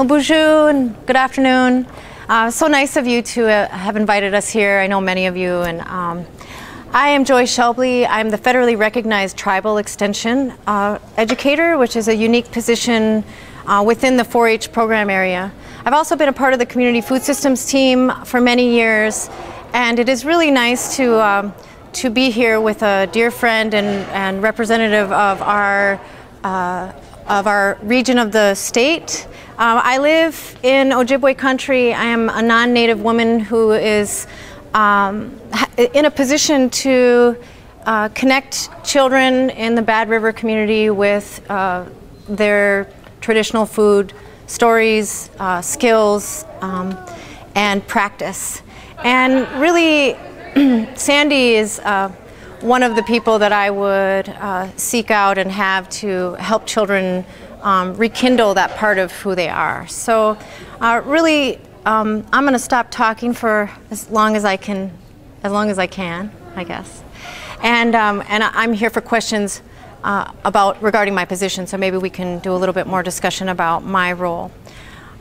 Well, bonjour and good afternoon. Uh, so nice of you to uh, have invited us here. I know many of you, and um, I am Joy Shelby. I'm the federally recognized tribal extension uh, educator, which is a unique position uh, within the 4-H program area. I've also been a part of the community food systems team for many years, and it is really nice to um, to be here with a dear friend and, and representative of our uh, of our region of the state. Um, I live in Ojibwe country. I am a non-native woman who is um, in a position to uh, connect children in the Bad River community with uh, their traditional food, stories, uh, skills, um, and practice. And really, Sandy is uh, one of the people that I would uh, seek out and have to help children um, rekindle that part of who they are. So uh, really, um, I'm going to stop talking for as long as I can, as long as I can, I guess. And, um, and I'm here for questions uh, about regarding my position, so maybe we can do a little bit more discussion about my role.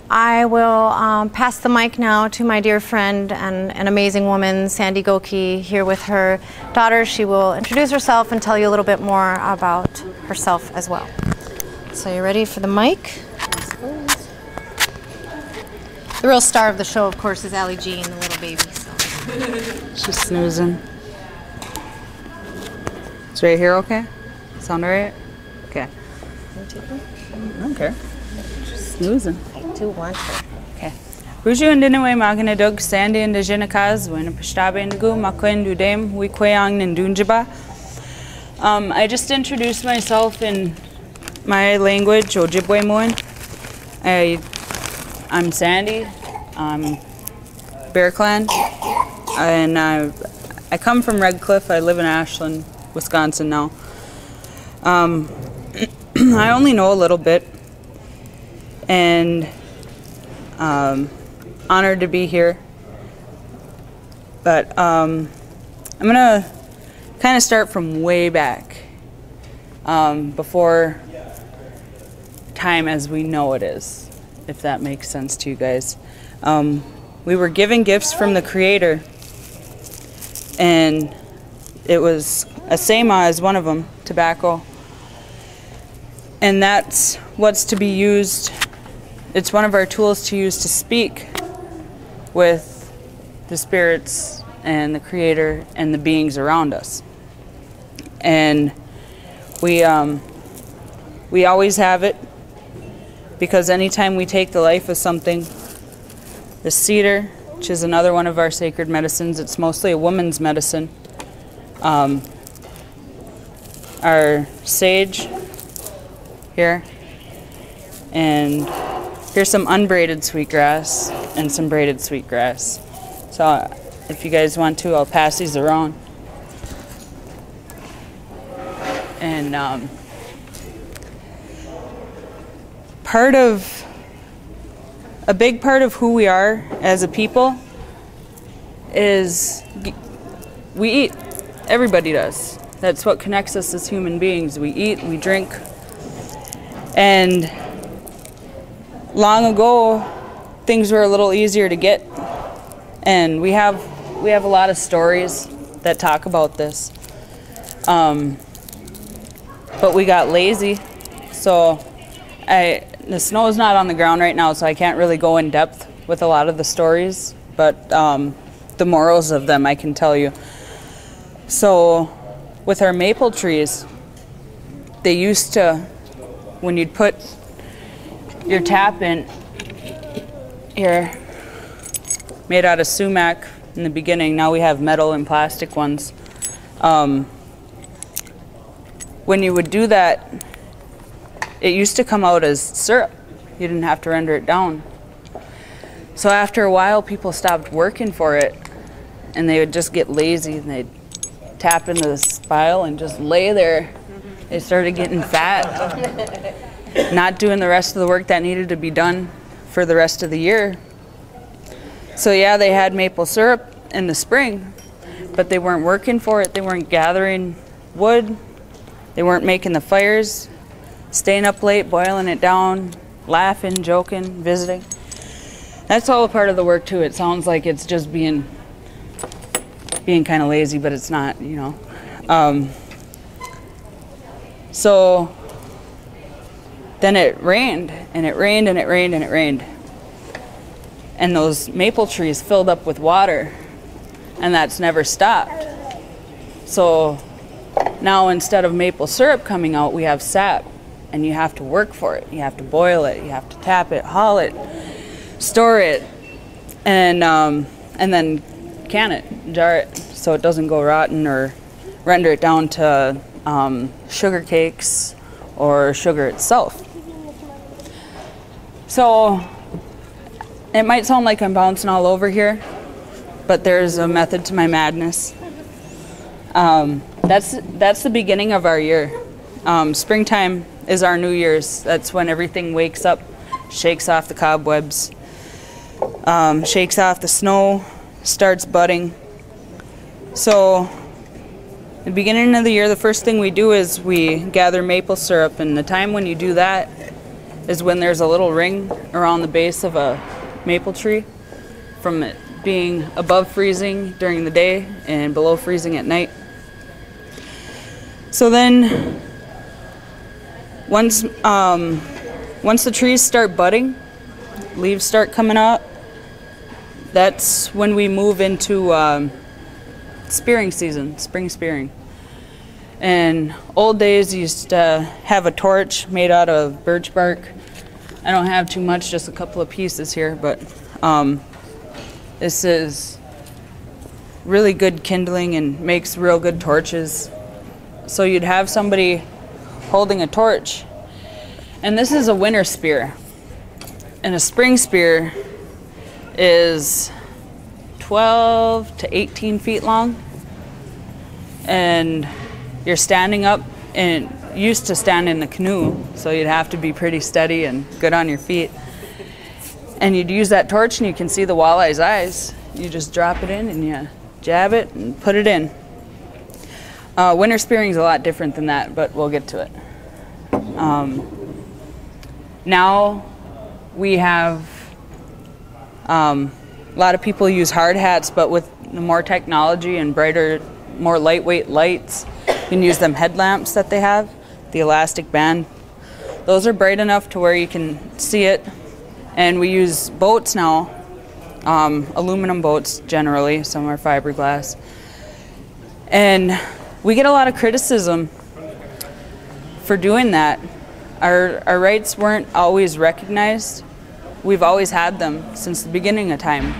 I will um, pass the mic now to my dear friend and an amazing woman, Sandy Gokee, here with her daughter. She will introduce herself and tell you a little bit more about herself as well. So you ready for the mic? The real star of the show, of course, is Allie Jean, the little baby. So. She's snoozing. It's right here, okay? Sound alright? Okay. I don't care. She's snoozing. I do want her. Okay. Ruju and Dinaway Magana Dug, Sandy and the Jinakaz, when a Pashtabe and Gu, Makwen Dudem, Wikweang and Dunjaba. Um, I just introduced myself in my language, Ojibwe Moan. I, I'm Sandy, I'm Bear Clan, and I, I come from Red Cliff. I live in Ashland, Wisconsin now. Um, I only know a little bit, and um, honored to be here. But um, I'm gonna kind of start from way back, um, before time as we know it is, if that makes sense to you guys. Um, we were given gifts from the Creator, and it was asemaa as one of them, tobacco. And that's what's to be used it's one of our tools to use to speak with the spirits and the creator and the beings around us. And we, um, we always have it because anytime we take the life of something, the cedar, which is another one of our sacred medicines, it's mostly a woman's medicine. Um, our sage here, and Here's some unbraided sweetgrass and some braided sweetgrass. So if you guys want to, I'll pass these around. And um, part of, a big part of who we are as a people is we eat. Everybody does. That's what connects us as human beings. We eat, we drink, and long ago, things were a little easier to get, and we have we have a lot of stories that talk about this. Um, but we got lazy, so I the snow is not on the ground right now, so I can't really go in depth with a lot of the stories. But um, the morals of them, I can tell you. So, with our maple trees, they used to, when you'd put your tap in here made out of sumac in the beginning. Now we have metal and plastic ones. Um, when you would do that, it used to come out as syrup. You didn't have to render it down. So after a while, people stopped working for it, and they would just get lazy and they'd tap into the spile and just lay there. They started getting fat. not doing the rest of the work that needed to be done for the rest of the year. So yeah, they had maple syrup in the spring, but they weren't working for it. They weren't gathering wood. They weren't making the fires, staying up late, boiling it down, laughing, joking, visiting. That's all a part of the work too. It sounds like it's just being being kind of lazy, but it's not, you know. Um, so then it rained, and it rained, and it rained, and it rained. And those maple trees filled up with water, and that's never stopped. So now instead of maple syrup coming out, we have sap, and you have to work for it. You have to boil it, you have to tap it, haul it, store it, and um, and then can it, jar it, so it doesn't go rotten or render it down to um, sugar cakes or sugar itself. So it might sound like I'm bouncing all over here, but there's a method to my madness. Um, that's that's the beginning of our year. Um, springtime is our New Year's. That's when everything wakes up, shakes off the cobwebs, um, shakes off the snow, starts budding. So, the beginning of the year, the first thing we do is we gather maple syrup, and the time when you do that is when there's a little ring around the base of a maple tree from it being above freezing during the day and below freezing at night. So then, once um, once the trees start budding, leaves start coming out. That's when we move into um, spearing season, spring spearing. And old days used to have a torch made out of birch bark. I don't have too much, just a couple of pieces here, but um, this is really good kindling and makes real good torches. So you'd have somebody holding a torch. And this is a winter spear. And a spring spear is 12 to 18 feet long. And you're standing up and used to stand in the canoe, so you'd have to be pretty steady and good on your feet. And you'd use that torch and you can see the walleye's eyes. You just drop it in and you jab it and put it in. Uh, winter spearing is a lot different than that, but we'll get to it. Um, now we have um, a lot of people use hard hats, but with more technology and brighter, more lightweight lights, you can use them headlamps that they have, the elastic band. Those are bright enough to where you can see it. And we use boats now, um, aluminum boats generally, some are fiberglass. And we get a lot of criticism for doing that. Our, our rights weren't always recognized. We've always had them since the beginning of time.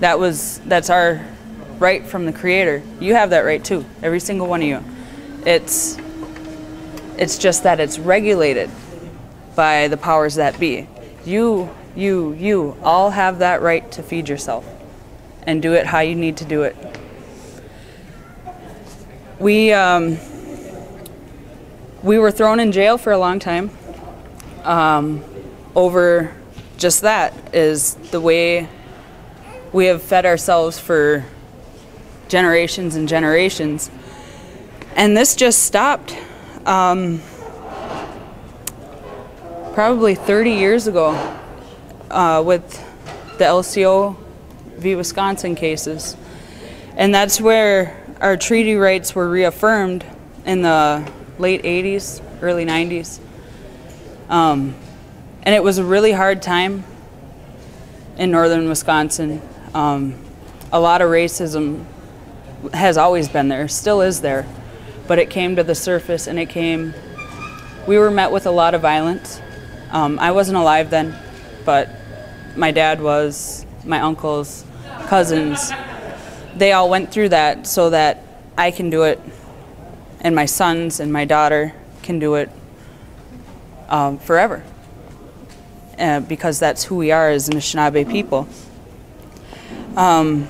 That was that's our right from the creator. You have that right too, every single one of you. It's it's just that it's regulated by the powers that be. You, you, you all have that right to feed yourself and do it how you need to do it we um, we were thrown in jail for a long time. Um, over just that is the way we have fed ourselves for generations and generations. And this just stopped um, probably 30 years ago uh, with the LCO v Wisconsin cases. And that's where our treaty rights were reaffirmed in the late 80s, early 90s. Um, and it was a really hard time in northern Wisconsin. Um, a lot of racism has always been there, still is there, but it came to the surface and it came, we were met with a lot of violence. Um, I wasn't alive then, but my dad was, my uncles, cousins, they all went through that so that I can do it, and my sons and my daughter can do it um, forever. Uh, because that's who we are as Anishinaabe people. Um,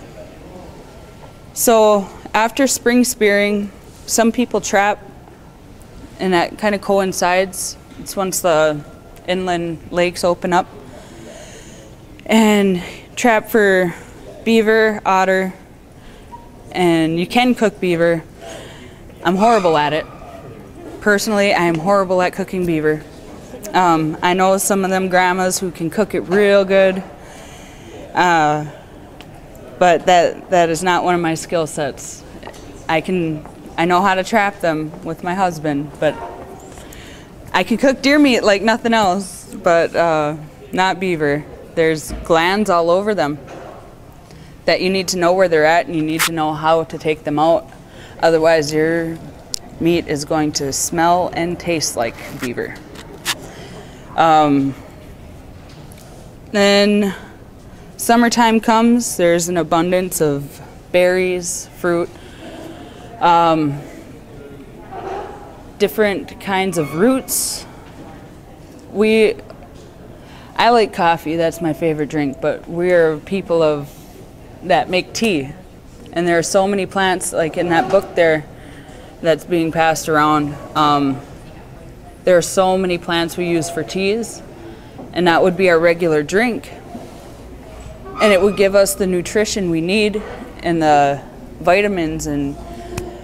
so after spring spearing, some people trap, and that kind of coincides. It's once the inland lakes open up, and trap for beaver, otter, and you can cook beaver. I'm horrible at it. Personally, I am horrible at cooking beaver. Um, I know some of them grandmas who can cook it real good, uh, but that that is not one of my skill sets. I can I know how to trap them with my husband, but I can cook deer meat like nothing else, but uh, not beaver. There's glands all over them that you need to know where they're at and you need to know how to take them out. Otherwise, your meat is going to smell and taste like beaver. Um, then summertime comes, there's an abundance of berries, fruit, um, different kinds of roots. We, I like coffee, that's my favorite drink, but we're people of that make tea. And there are so many plants, like in that book there, that's being passed around. Um, there are so many plants we use for teas, and that would be our regular drink. And it would give us the nutrition we need and the vitamins and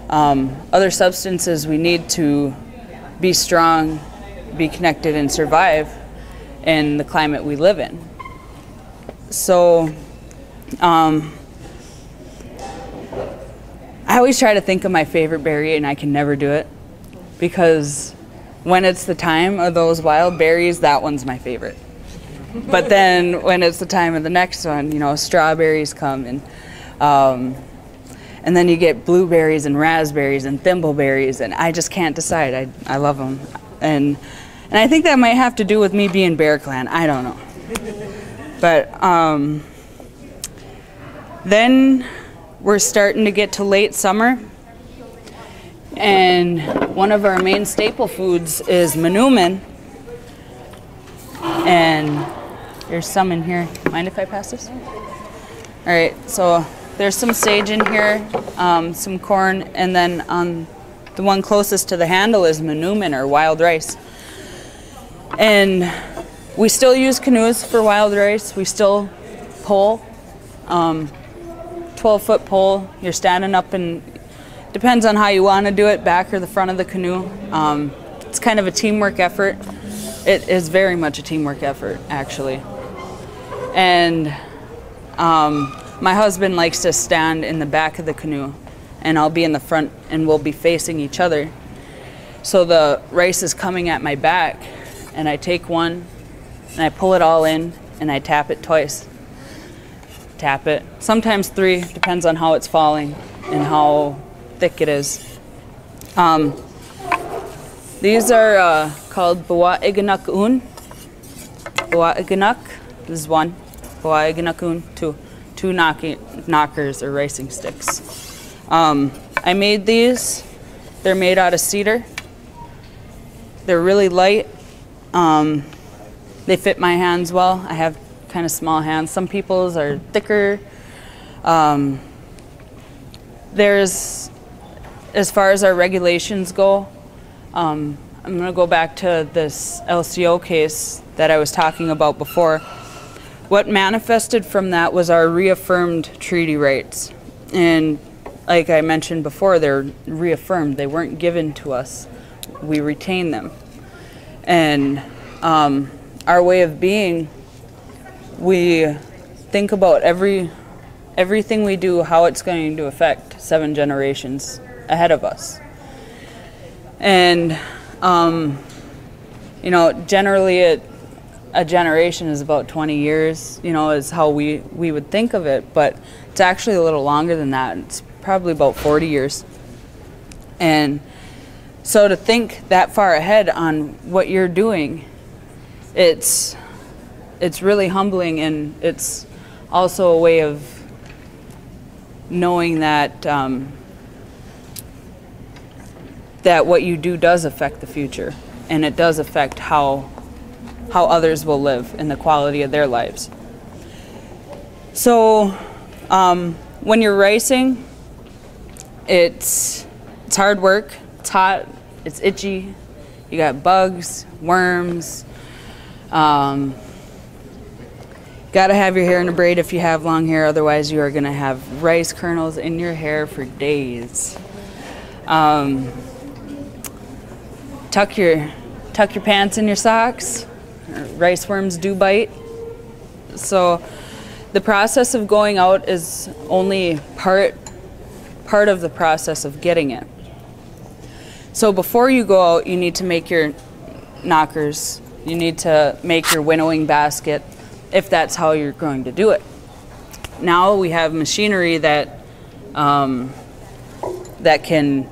um, other substances we need to be strong, be connected, and survive in the climate we live in. So, um, I always try to think of my favorite berry, and I can never do it because when it's the time of those wild berries, that one's my favorite. But then when it's the time of the next one, you know, strawberries come and um, and then you get blueberries and raspberries and thimbleberries, and I just can't decide. I, I love them. And, and I think that might have to do with me being Bear Clan. I don't know. But um, then we're starting to get to late summer. And one of our main staple foods is manoomin. And there's some in here. Mind if I pass this? All right, so there's some sage in here, um, some corn, and then on the one closest to the handle is manoomin or wild rice. And we still use canoes for wild rice. We still pole, um, 12 foot pole. You're standing up and depends on how you want to do it, back or the front of the canoe. Um, it's kind of a teamwork effort. It is very much a teamwork effort, actually. And um, my husband likes to stand in the back of the canoe and I'll be in the front and we'll be facing each other. So the rice is coming at my back and I take one and I pull it all in and I tap it twice. Tap it. Sometimes three, depends on how it's falling and how thick it is. Um, these are uh, called Bawa Iganuk Un. Bawa Iganuk this is one. Bawa Iganuk Un, two two knockers or ricing sticks. Um, I made these. They're made out of cedar. They're really light. Um, they fit my hands well. I have kind of small hands. Some people's are thicker. Um, there's, as far as our regulations go, um, I'm going to go back to this LCO case that I was talking about before. What manifested from that was our reaffirmed treaty rights. And like I mentioned before, they're reaffirmed. They weren't given to us. We retain them. And um, our way of being, we think about every everything we do, how it's going to affect seven generations ahead of us. And um, you know, generally it a generation is about 20 years, you know, is how we, we would think of it, but it's actually a little longer than that. It's probably about 40 years. And so to think that far ahead on what you're doing, it's, it's really humbling and it's also a way of knowing that um, that what you do does affect the future and it does affect how how others will live and the quality of their lives. So, um, when you're ricing, it's it's hard work. It's hot. It's itchy. You got bugs, worms. Um, Got to have your hair in a braid if you have long hair, otherwise, you are going to have rice kernels in your hair for days. Um, tuck your tuck your pants in your socks. Rice worms do bite. So the process of going out is only part part of the process of getting it. So before you go out, you need to make your knockers. You need to make your winnowing basket if that's how you're going to do it. Now we have machinery that um, that can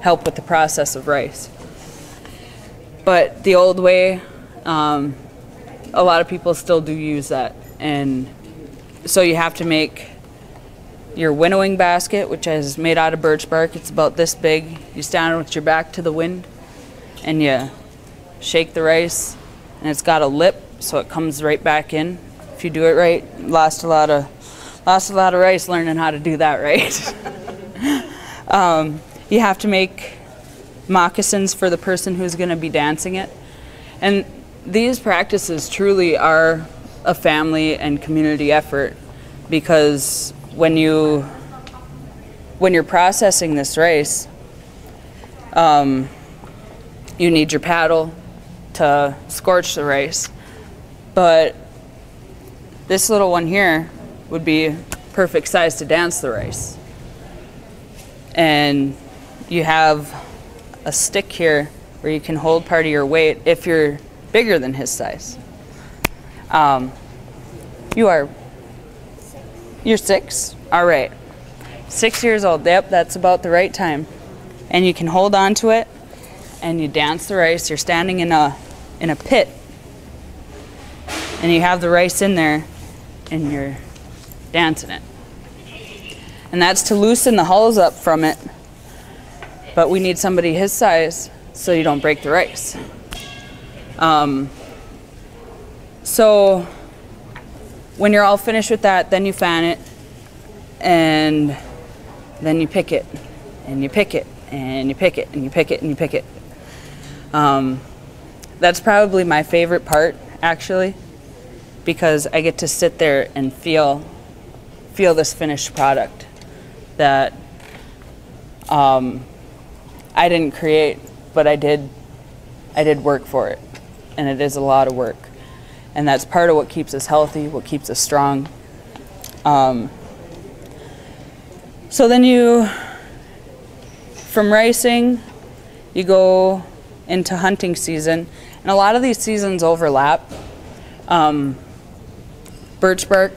help with the process of rice. But the old way, um, a lot of people still do use that. And so you have to make your winnowing basket, which is made out of birch bark. It's about this big. You stand with your back to the wind and you shake the rice and it's got a lip so it comes right back in. If you do it right, lost a lot of lost a lot of rice learning how to do that right. um, you have to make moccasins for the person who's going to be dancing it. And these practices truly are a family and community effort because when you when you're processing this rice, um, you need your paddle to scorch the rice. But this little one here would be perfect size to dance the race. And you have a stick here where you can hold part of your weight if you're bigger than his size. Um, you are, you're six? All right. Six years old, yep, that's about the right time. And you can hold on to it and you dance the race. You're standing in a, in a pit and you have the rice in there and you're dancing it. And that's to loosen the hulls up from it but we need somebody his size so you don't break the rice. Um, so when you're all finished with that, then you fan it and then you pick it and you pick it and you pick it and you pick it and you pick it. Um, that's probably my favorite part actually because I get to sit there and feel feel this finished product that um, I didn't create, but I did I did work for it. And it is a lot of work. And that's part of what keeps us healthy, what keeps us strong. Um, so then you, from ricing, you go into hunting season. And a lot of these seasons overlap. Um, birch bark,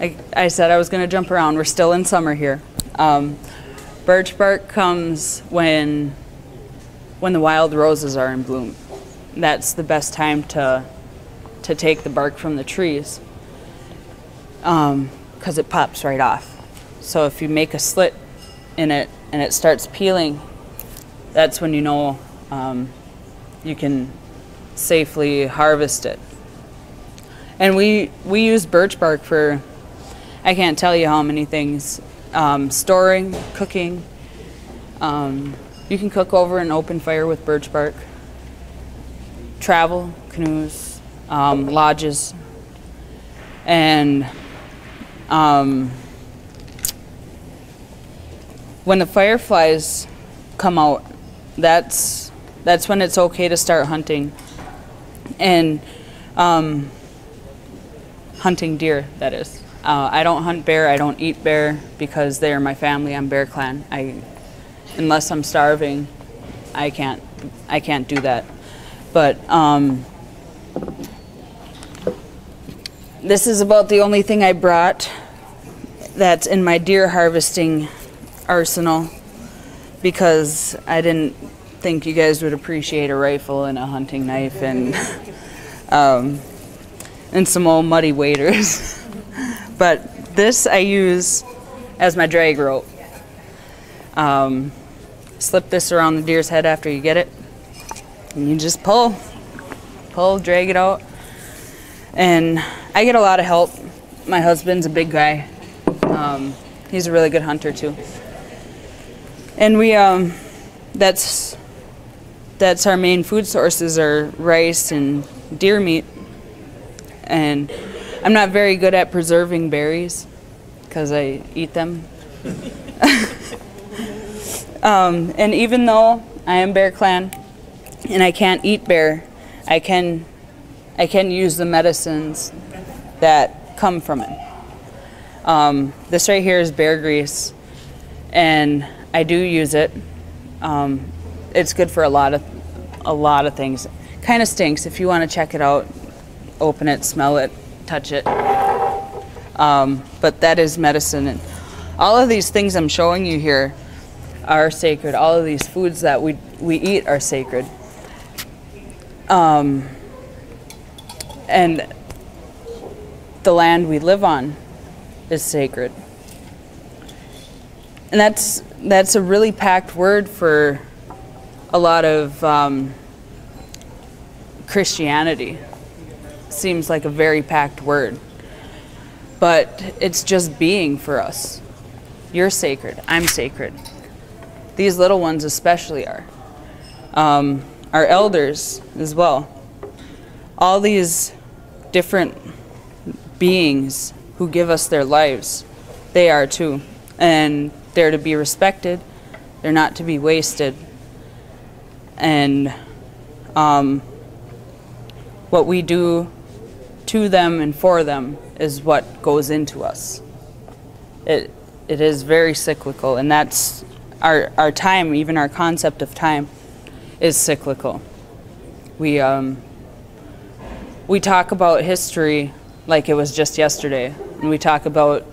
I, I, said I was going to jump around. We're still in summer here. Um, Birch bark comes when when the wild roses are in bloom. That's the best time to to take the bark from the trees because um, it pops right off. So if you make a slit in it and it starts peeling, that's when you know um, you can safely harvest it. And we we use birch bark for I can't tell you how many things um, storing, cooking. Um, you can cook over an open fire with birch bark. Travel, canoes, um, lodges, and um, when the fireflies come out, that's that's when it's okay to start hunting, and um, hunting deer. That is. Uh, I don't hunt bear. I don't eat bear because they are my family. I'm Bear Clan. I, unless I'm starving, I can't. I can't do that. But um, this is about the only thing I brought that's in my deer harvesting arsenal because I didn't think you guys would appreciate a rifle and a hunting knife and um, and some old muddy waders. But this I use as my drag rope. Um, slip this around the deer's head after you get it. And you just pull, pull, drag it out. And I get a lot of help. My husband's a big guy. Um, he's a really good hunter too. And we, um, that's, that's our main food sources are rice and deer meat. And I'm not very good at preserving berries because I eat them. um, and even though I am Bear Clan, and I can't eat bear, I can I can use the medicines that come from it. Um, this right here is bear grease, and I do use it. Um, it's good for a lot of a lot of things. Kind of stinks. If you want to check it out, open it, smell it, touch it. Um, but that is medicine, and all of these things I'm showing you here are sacred. All of these foods that we we eat are sacred. Um, and the land we live on is sacred. And that's that's a really packed word for a lot of um, Christianity. Seems like a very packed word, but it's just being for us. You're sacred. I'm sacred. These little ones especially are. Um, our elders as well. All these different beings who give us their lives, they are too. And they're to be respected, they're not to be wasted. And um, what we do to them and for them is what goes into us. It, it is very cyclical, and that's our, our time, even our concept of time, is cyclical. We, um, we talk about history like it was just yesterday, and we talk about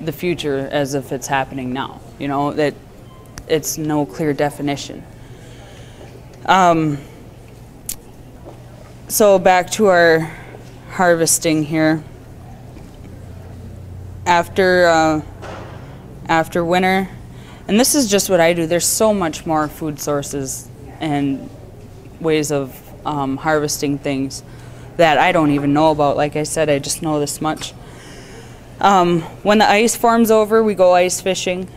the future as if it's happening now. You know that it's no clear definition. Um, so back to our harvesting here. After uh, after winter, and this is just what I do. There's so much more food sources and ways of um, harvesting things that I don't even know about. Like I said, I just know this much. Um, when the ice forms over, we go ice fishing.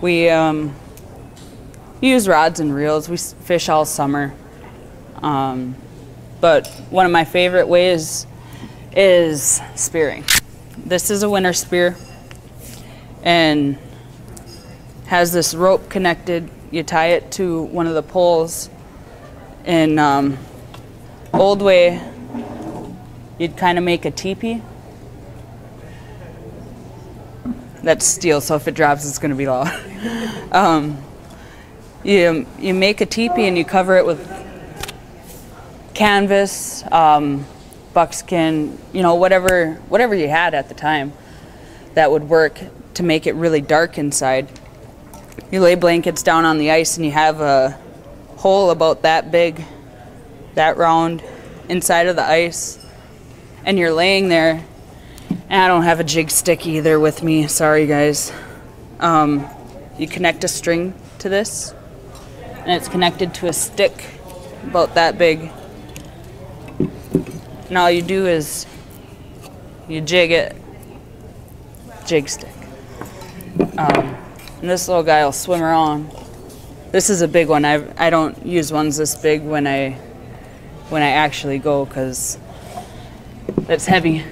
We um, use rods and reels. We fish all summer. Um, but one of my favorite ways is spearing. This is a winter spear and has this rope connected. You tie it to one of the poles. In um, old way, you'd kind of make a teepee. That's steel, so if it drops, it's going to be loud. um, you, you make a teepee and you cover it with canvas, um, buckskin, you know, whatever, whatever you had at the time that would work to make it really dark inside. You lay blankets down on the ice and you have a hole about that big, that round, inside of the ice and you're laying there, and I don't have a jig stick either with me, sorry guys. Um, you connect a string to this, and it's connected to a stick about that big. And all you do is you jig it, jig stick. Um, and this little guy will swim around. This is a big one. I I don't use ones this big when I when I actually go because it's heavy.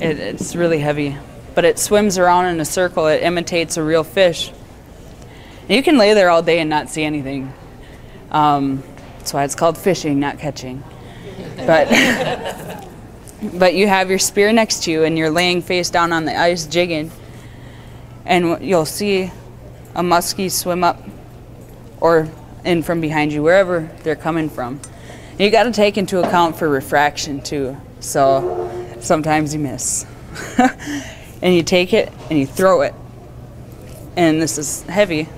It, it's really heavy. But it swims around in a circle. It imitates a real fish. And you can lay there all day and not see anything. Um, that's why it's called fishing, not catching. But, but you have your spear next to you and you're laying face down on the ice jigging. And you'll see a muskie swim up or in from behind you, wherever they're coming from. You got to take into account for refraction too. So sometimes you miss. and you take it and you throw it. And this is heavy.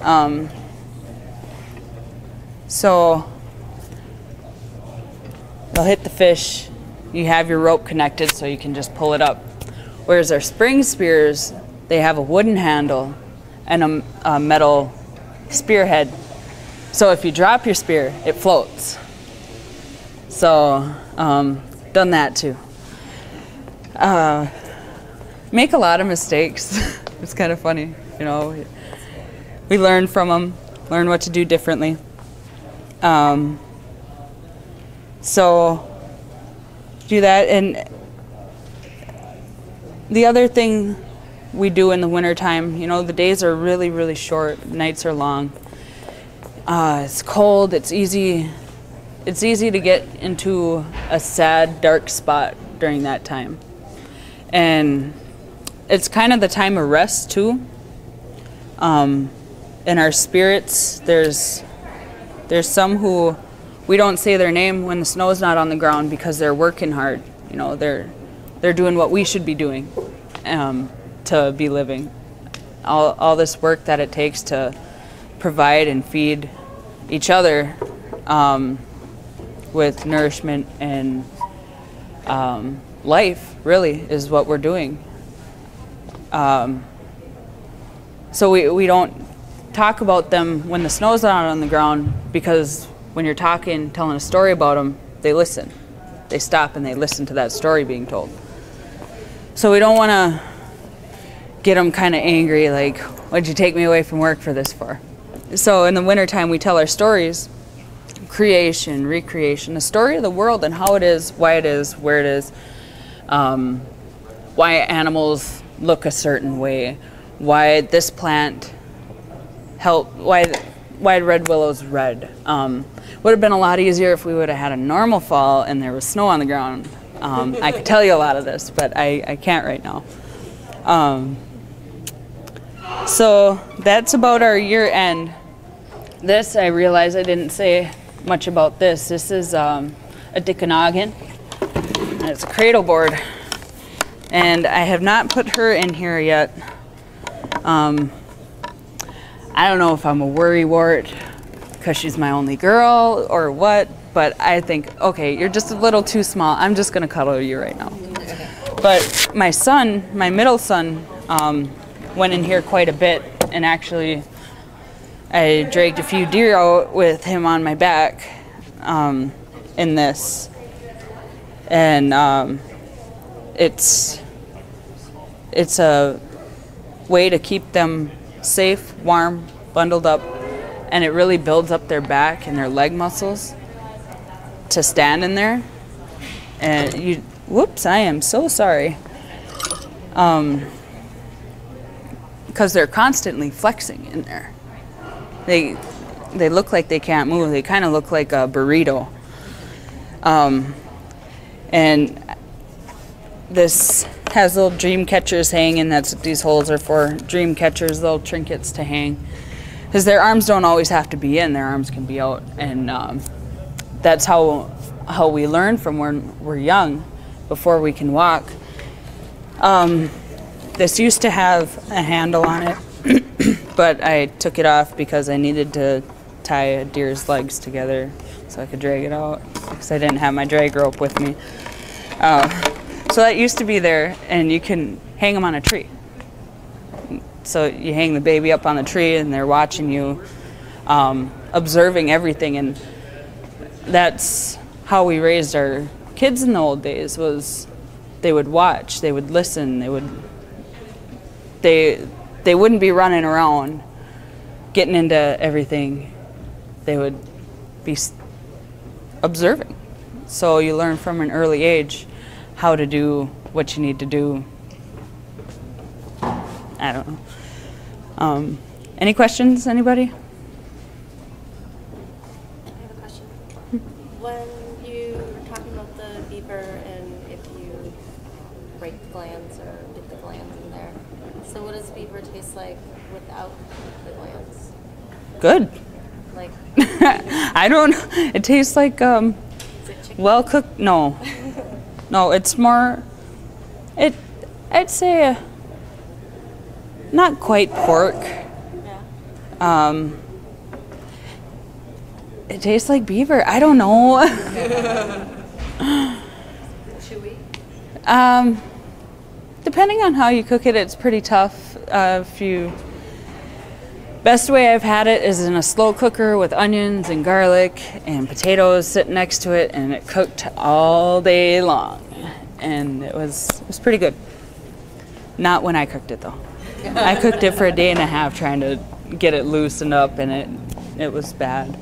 Um, so they'll hit the fish. You have your rope connected so you can just pull it up. Whereas our spring spears, they have a wooden handle and a, a metal spearhead. So if you drop your spear, it floats. So, um, done that too. Uh, make a lot of mistakes. it's kind of funny, you know. We learn from them, learn what to do differently. Um, so, do that. And the other thing we do in the wintertime, you know, the days are really, really short, nights are long. Uh, it's cold. It's easy. It's easy to get into a sad, dark spot during that time, and it's kind of the time of rest too. Um, in our spirits, there's there's some who we don't say their name when the snow's not on the ground because they're working hard. You know, they're they're doing what we should be doing um, to be living. All all this work that it takes to provide and feed each other um, with nourishment and um, life. Really, is what we're doing. Um, so we we don't talk about them when the snow's not on the ground because when you're talking, telling a story about them, they listen. They stop and they listen to that story being told. So we don't want to get them kind of angry, like, what'd you take me away from work for this for? So in the wintertime, we tell our stories creation, recreation, the story of the world and how it is, why it is, where it is, um, why animals look a certain way, why this plant help, why why red willow's red. Um, would have been a lot easier if we would have had a normal fall and there was snow on the ground. Um, I could tell you a lot of this, but I, I can't right now. Um, so that's about our year end. This, I realize I didn't say much about this. This is um, a dikinaagan. And it's a cradle board. And I have not put her in here yet. Um, I don't know if I'm a worrywart because she's my only girl or what, but I think, okay, you're just a little too small. I'm just going to cuddle you right now. But my son, my middle son, um, went in here quite a bit, and actually, I dragged a few deer out with him on my back um, in this. And um, it's it's a way to keep them safe, warm, bundled up and it really builds up their back and their leg muscles to stand in there. And you, whoops, I am so sorry. Um, because they're constantly flexing in there. They, they look like they can't move. They kind of look like a burrito. Um, and this has little dream catchers hanging. That's what these holes are for. Dream catchers, little trinkets to hang because their arms don't always have to be in; their arms can be out, and um, that's how how we learn from when we're young, before we can walk. Um, this used to have a handle on it, but I took it off because I needed to tie a deer's legs together so I could drag it out because I didn't have my drag rope with me. Uh, so that used to be there, and you can hang them on a tree. So you hang the baby up on the tree and they're watching you, um, observing everything. And that's how we raised our kids in the old days was they would watch, they would listen, they would, they, they wouldn't be running around getting into everything. They would be observing. So you learn from an early age how to do what you need to do I don't know. Um, any questions, anybody? I have a question. When you were talking about the beaver and if you break the glands or get the glands in there, so what does beaver taste like without the glands? Good. Like, I don't. It tastes like um, is it chicken? well cooked. No, no. It's more. It. I'd say. Uh, not quite pork. Yeah. Um, it tastes like beaver. I don't know. Chewy? um, depending on how you cook it, it's pretty tough. Uh, if you best way I've had it is in a slow cooker with onions and garlic and potatoes sitting next to it, and it cooked all day long, and it was it was pretty good. Not when I cooked it though. I cooked it for a day and a half trying to get it loosened up, and it it was bad.